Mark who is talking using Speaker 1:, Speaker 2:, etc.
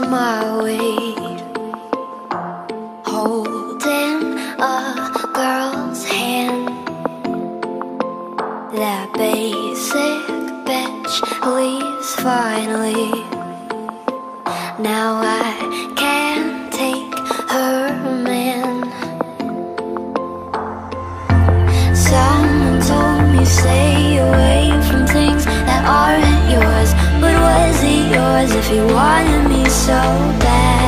Speaker 1: walks my way, holding a girl's hand. That basic bitch leaves finally. Now I can't take her man. Someone told me stay away if you wanted me so bad?